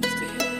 Tuesday.